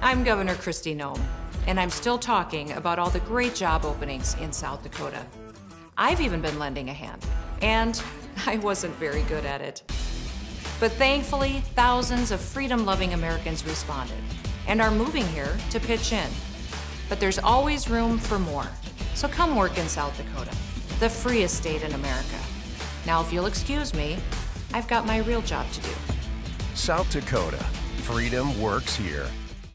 I'm Governor Kristi Noem, and I'm still talking about all the great job openings in South Dakota. I've even been lending a hand, and I wasn't very good at it. But thankfully, thousands of freedom loving Americans responded and are moving here to pitch in. But there's always room for more. So come work in South Dakota, the freest state in America. Now, if you'll excuse me, I've got my real job to do. South Dakota. Freedom works here.